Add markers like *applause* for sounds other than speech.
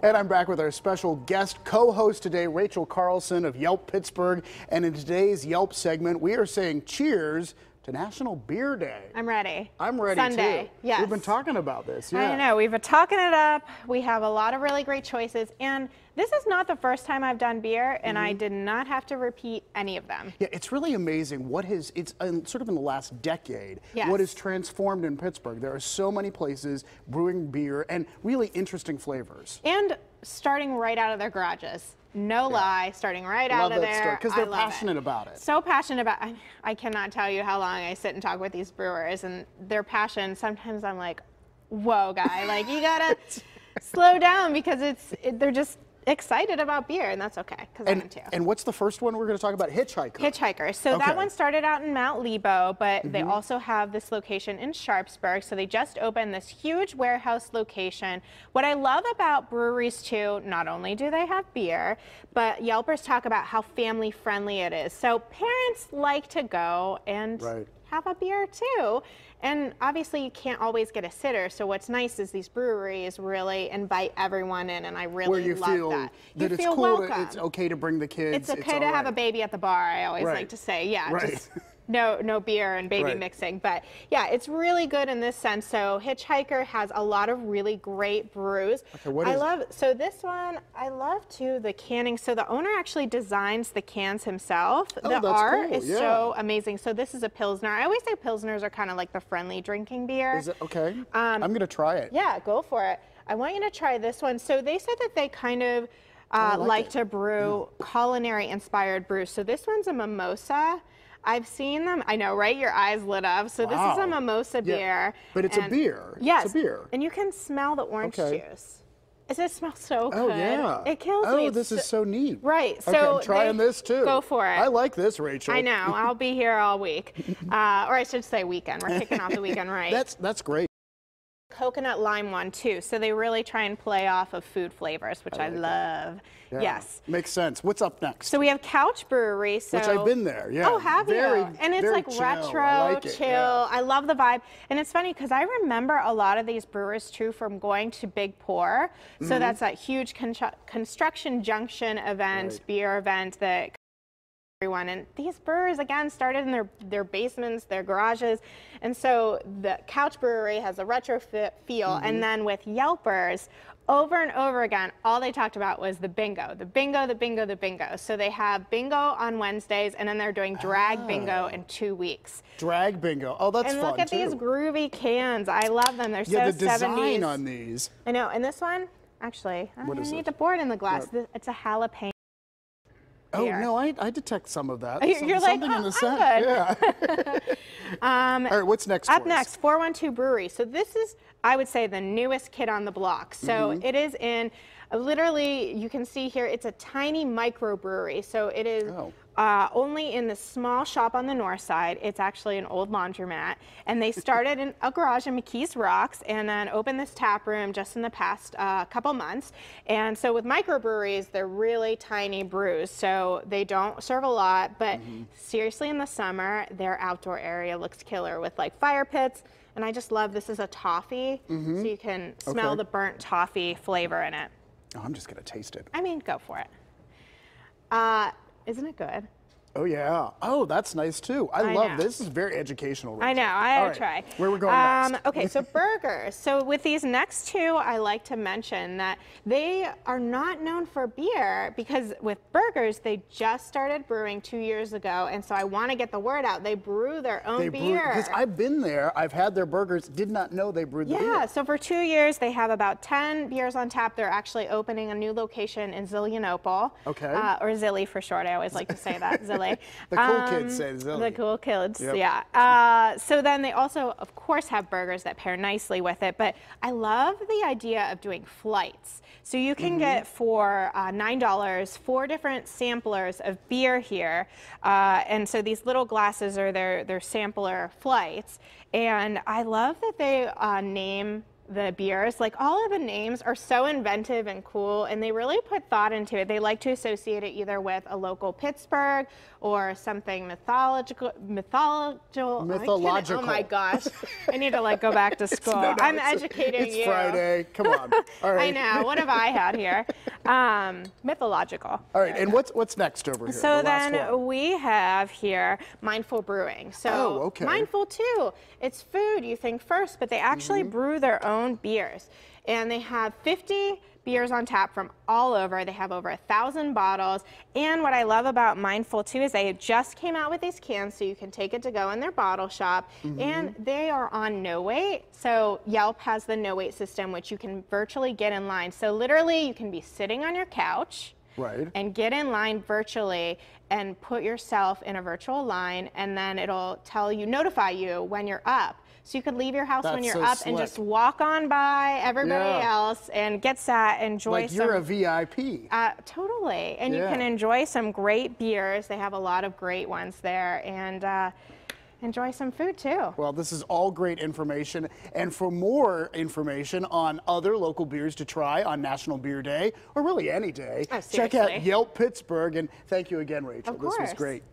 And I'm back with our special guest co-host today, Rachel Carlson of Yelp Pittsburgh. And in today's Yelp segment, we are saying cheers to National Beer Day. I'm ready. I'm ready Sunday. too. Yes. We've been talking about this. Yeah. I know. We've been talking it up. We have a lot of really great choices. And this is not the first time I've done beer, and I Mm-hmm. did not have to repeat any of them. Yeah, it's really amazing what has, it's sort of in the last decade, Yes. what has transformed in Pittsburgh. There are so many places brewing beer and really interesting flavors. And starting right out of their garages. No lie, starting right out of there. Because they're love passionate about it. So passionate about I, I cannot tell you how long I sit and talk with these brewers and their passion. Sometimes I'm like, whoa, guy, like you gotta *laughs* slow down because it's it, they're just excited about beer, and that's okay because I am And, too. and what's the first one we're going to talk about? Hitchhiker. Hitchhikers. So Okay. Mm-hmm. that one started out in Mount Lebo, but they also have this location in Sharpsburg. So they just opened this huge warehouse location. What I love about breweries too, not only do they have beer, but Yelpers talk about how family friendly it is. So parents like to go and Right. Have a beer too. And obviously you can't always get a sitter. So what's nice is these breweries really invite everyone in and I really where you love feel that. You it's feel cool, welcome. to, it's okay to bring the kids. It's okay to all have a baby at the bar. I always Right. like to say, yeah, Right. just no no beer and baby Right. mixing. But yeah, it's really good in this sense. So Hitchhiker has a lot of really great brews. Okay, what I it? love so this one. I love too the canning. So the owner actually designs the cans himself. Oh, the art cool, is yeah. so amazing. So this is a pilsner. I always say pilsners are kind of like the friendly drinking beer. Is it okay? I'm going to try it. Um, Yeah, go for it. I want you to try this one. So they said that they kind of uh, Oh, like like to brew culinary inspired brews. So this one's a mimosa. I've seen them. I know, right? Your eyes lit up. So this is a mimosa Yeah, beer. but it's a beer. It's a beer. And you can smell the orange Okay. juice. Does it smell so good? Oh good? yeah. It kills oh, me. Oh, this is so neat. Right, Okay, so I'm trying they- this too. go for it. I like this, Rachel. I know. I'll be here all week, *laughs* uh, or I should say weekend. We're kicking off the weekend right. *laughs* That's that's great. Coconut lime one too. So they really try and play off of food flavors, which I, like that. love. Yeah. Yes. Makes sense. What's up next? So we have Couch Brewery. So Which I've been there, yeah. Oh, have Very- you? And it's like chill. retro, I like it, chill. yeah. I love the vibe. And it's funny because I remember a lot of these brewers too from going to Big Pour. So Mm-hmm. that's that huge constru- construction junction event, Right. beer event that everyone. And these brewers, again, started in their, their basements, their garages. And so the Couch Brewery has a retro fe- feel. Mm-hmm. And then with Yelpers, over and over again, all they talked about was the bingo, the bingo, the bingo, the bingo. So they have bingo on Wednesdays, and then they're doing drag bingo in two weeks. Drag bingo. Oh, that's and fun look at too. these groovy cans. I love them. They're yeah, so the design 70s. on these. I know. And this one, actually, I What don't is need it? the board in the glass. It's a jalapeno. Oh no, I, I detect some of that. *laughs* You're- Some- you're like, something in "Oh, the I'm good." Yeah. *laughs* Um, All right, what's next? Up next, 412 Brewery. So this is, I would say, the newest kid on the block. So Mm-hmm. it is in, literally, you can see here, it's a tiny microbrewery. So it is Oh. Uh, only in the small shop on the north side. It's actually an old laundromat. And they *laughs* started in a garage in McKees Rocks and then opened this tap room just in the past uh, couple months. And so with microbreweries, they're really tiny brews. So they don't serve a lot, but Mm-hmm. seriously, in the summer, their outdoor area looks killer with like fire pits. And I just love this is a toffee, so you can smell. Okay. the burnt toffee flavor in it. Oh, I'm just gonna taste it. I mean, go for it. Uh, isn't it good? Oh yeah. Oh, that's nice too. I, I love know. this. Is very educational. I know, I had to right, try. Where we're going um, next? Okay, so *laughs* Burgh'ers. So with these next two, I like to mention that they are not known for beer because with Burgh'ers, they just started brewing two years ago. And so I want to get the word out. They brew their own They beer. because I've been there. I've had their burgers. Did not know they brewed the Yeah, beer. so for two years, they have about 10 beers on tap. They're actually opening a new location in Zelienople. Okay. Uh, or Zilly for short. I always like to say that, *laughs* Zilly. The cool kids say Zilly. The cool kids, Yep. yeah. Uh, so then they also, of course, have burgers that pair nicely with it. But I love the idea of doing flights. So you can get for uh, $9 four different samplers of beer here. Uh, and so these little glasses are their, their sampler flights. And I love that they uh, name the beers. Like all of the names are so inventive and cool, and they really put thought into it. They like to associate it either with a local Pittsburgh or something mythological, mythological. Mythological. Oh my gosh, *laughs* I need to like go back to school. No, no, I'm it's- educating It's you. Friday. Come on. *laughs* All I know. What have I had here? Um, mythological. All right. And what's what's next over here? So The then we have here mindful brewing. So Oh, okay. mindful too. It's food you think first, but they actually Mm-hmm. brew their own beers. And they have 50 beers on tap from all over. They have over a thousand bottles. And what I love about Mindful too is they just came out with these cans so you can take it to go in their bottle shop. Mm-hmm. And they are on no wait. So Yelp has the no wait system, which you can virtually get in line. So literally you can be sitting on your couch Right. and get in line virtually and put yourself in a virtual line and then it'll tell you notify you when you're up so you could leave your house when you're so up and just walk on by everybody Yeah. else and get sat enjoy like some you're a VIP. uh, totally and you can enjoy some great beers they have a lot of great ones there and uh, enjoy some food too Well, this is all great information. And for more information on other local beers to try on National Beer Day, or really any day, Oh, check out. Yelp Pittsburgh. And thank you again, Rachel. Of This was great.